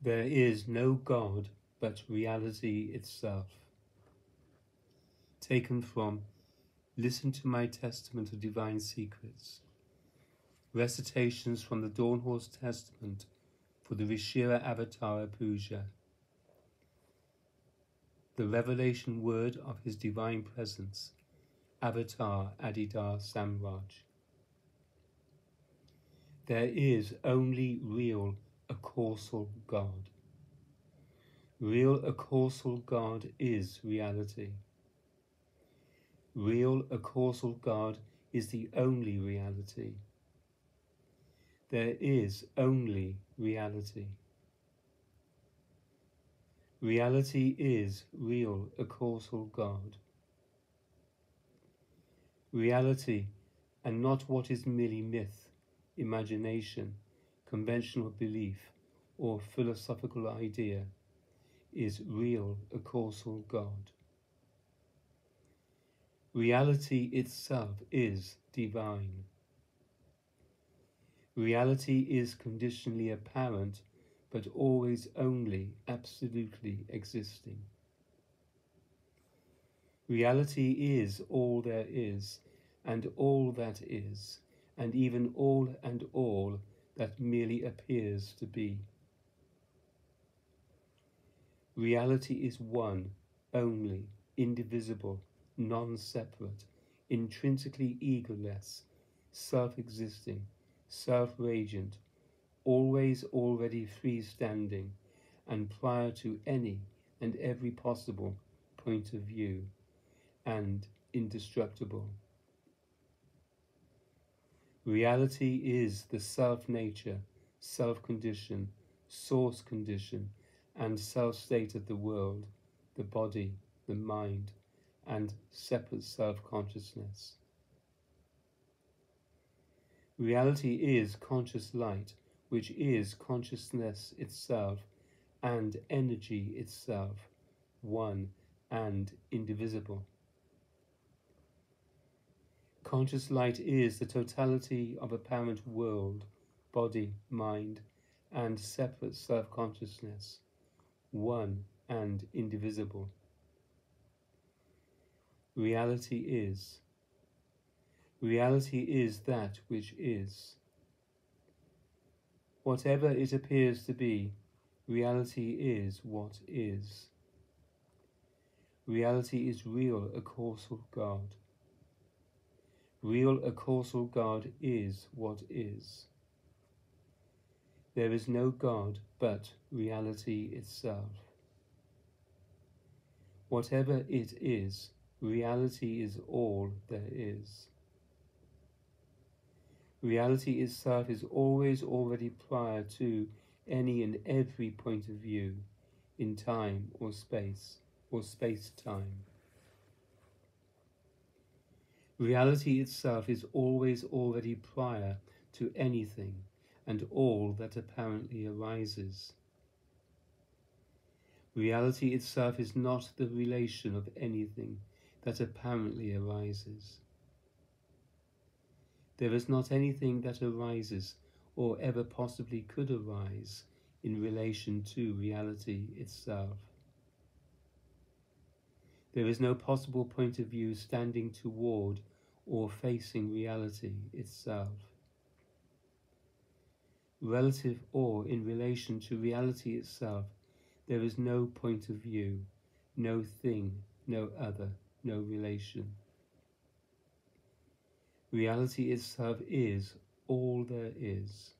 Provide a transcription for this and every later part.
There is no God but reality itself. Taken from Listen to My Testament of Divine Secrets. Recitations from the Dawn Horse Testament for the Ruchira Avatara Puja. The revelation word of His Divine Presence, Avatar Adi Da Samraj. There is only real acausal God. Real acausal God is reality. Real acausal God is the only reality. There is only reality. Reality is real acausal God. Reality, and not what is merely myth, imagination, conventional belief, or philosophical idea, is real acausal God. Reality itself is divine. Reality is conditionally apparent, but always only absolutely existing. Reality is all there is, and all that is, and even all and all that merely appears to be. Reality is one, only, indivisible, non-separate, intrinsically egoless, self-existing, self-radiant, always already freestanding, and prior to any and every possible point of view, and indestructible. Reality is the self-nature, self-condition, source condition, and self-state of the world, the body, the mind, and separate self-consciousness. Reality is conscious light, which is consciousness itself and energy itself, one and indivisible. Conscious light is the totality of apparent world, body, mind, and separate self-consciousness, one and indivisible. Reality is. Reality is that which is. Whatever it appears to be, reality is what is. Reality is real, acausal God. Real, acausal God is what is. There is no God but reality itself. Whatever it is, Reality is all there is. Reality itself is always already prior to any and every point of view in time or space or space-time. Reality itself is always already prior to anything and all that apparently arises. Reality itself is not the relation of anything that apparently arises. There is not anything that arises or ever possibly could arise in relation to reality itself. There is no possible point of view standing toward or facing reality itself. Relative or in relation to reality itself, there is no point of view, no thing, no other no relation. Reality itself is all there is.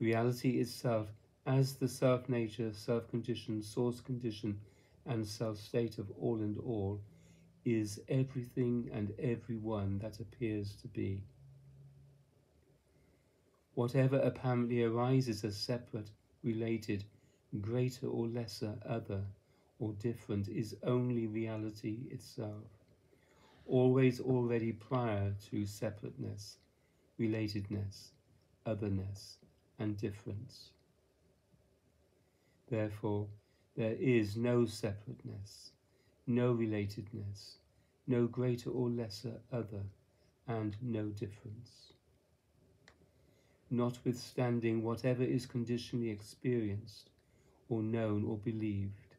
Reality itself as the self-nature, self-condition, source condition, and self-state of all and all, is everything and everyone that appears to be. Whatever apparently arises as separate, related, greater or lesser, other, or different is only reality itself, always already prior to separateness, relatedness, otherness, and difference. Therefore, there is no separateness, no relatedness, no greater or lesser other, and no difference. notwithstanding whatever is conditionally experienced or known or believed,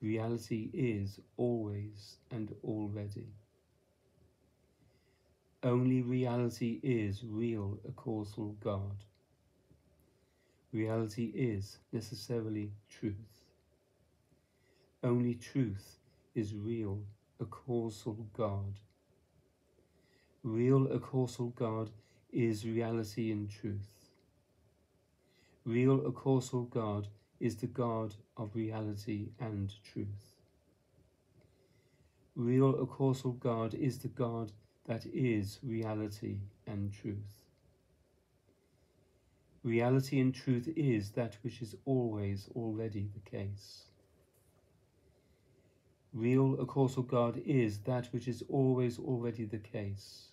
reality is always and already. Only reality is real, acausal God. Reality is necessarily truth. Only truth is real, acausal God. Real, acausal God is reality and truth. Real, acausal God is the God of reality and truth. Real, acausal God is the God that is reality and truth. Reality and truth is that which is always already the case. Real, acausal God is that which is always already the case.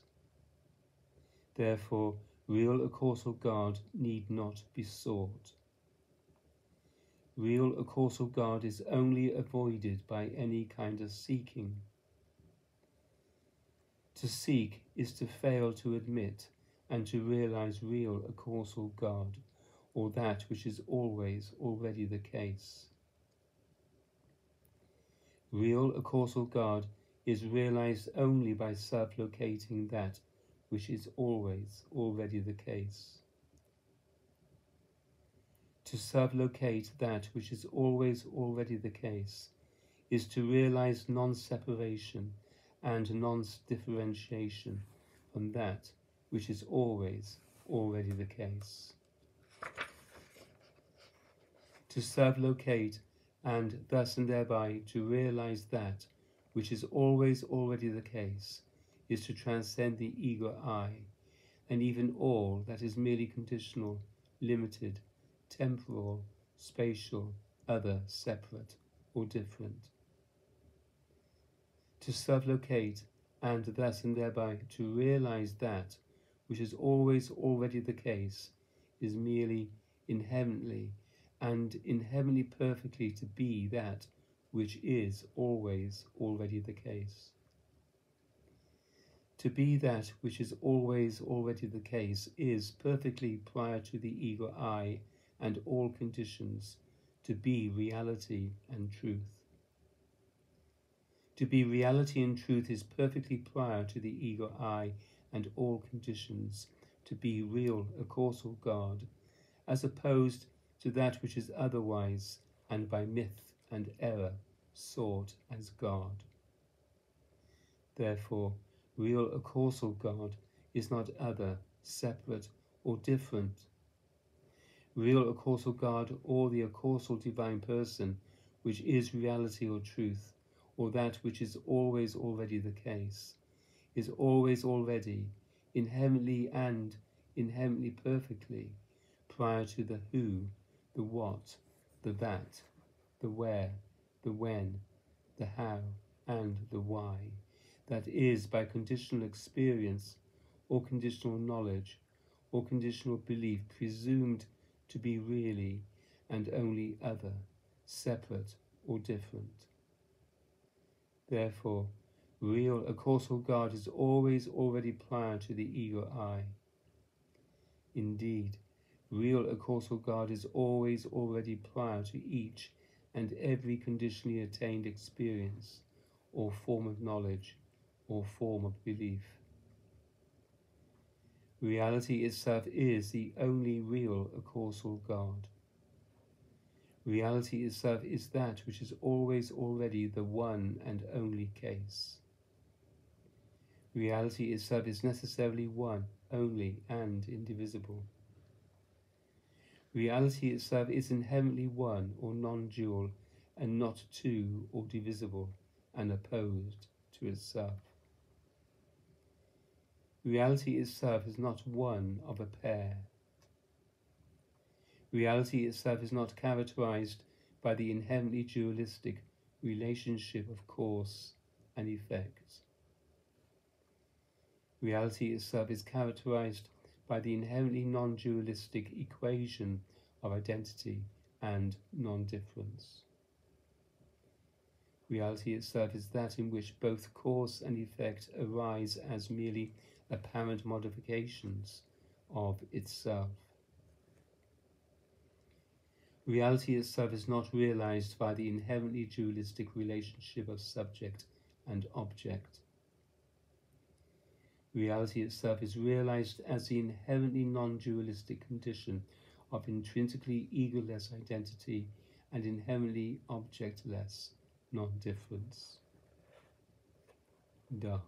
Therefore, real, acausal God need not be sought. Real, acausal God is only avoided by any kind of seeking to seek is to fail to admit and to realize real acausal God, or that which is always already the case. Real causal God is realized only by self-locating that which is always already the case. To self-locate that which is always already the case is to realize non-separation and non-differentiation from that which is always already the case. To self-locate and thus and thereby to realize that which is always already the case is to transcend the ego I and even all that is merely conditional, limited, temporal, spatial, other, separate, or different. To self-locate and thus and thereby to realize that which is always already the case is merely inherently and inherently perfectly to be that which is always already the case. To be that which is always already the case is perfectly prior to the ego I and all conditions to be reality and truth. To be reality and truth is perfectly prior to the ego I and all conditions. To be real, acausal God, as opposed to that which is otherwise and by myth and error sought as God. Therefore, real, acausal God is not other, separate, or different. Real, acausal God, or the causal divine person, which is reality or truth, or that which is always already the case, is always already, inherently and inherently perfectly, prior to the who, the what, the that, the where, the when, the how, and the why, that is by conditional experience or conditional knowledge or conditional belief presumed to be really and only other, separate or different. Therefore, real, acausal God is always already prior to the ego I. Indeed, real, acausal God is always already prior to each and every conditionally attained experience, or form of knowledge, or form of belief. Reality itself is the only real, acausal God. Reality itself is that which is always already the one and only case. Reality itself is necessarily one, only, and indivisible. Reality itself is inherently one or non-dual and not two or divisible and opposed to itself. Reality itself is not one of a pair Reality itself is not characterized by the inherently dualistic relationship of cause and effect. Reality itself is characterized by the inherently non-dualistic equation of identity and non-difference. Reality itself is that in which both cause and effect arise as merely apparent modifications of itself. Reality itself is not realized by the inherently dualistic relationship of subject and object. Reality itself is realized as the inherently non dualistic condition of intrinsically egoless identity and inherently objectless non difference. Duh.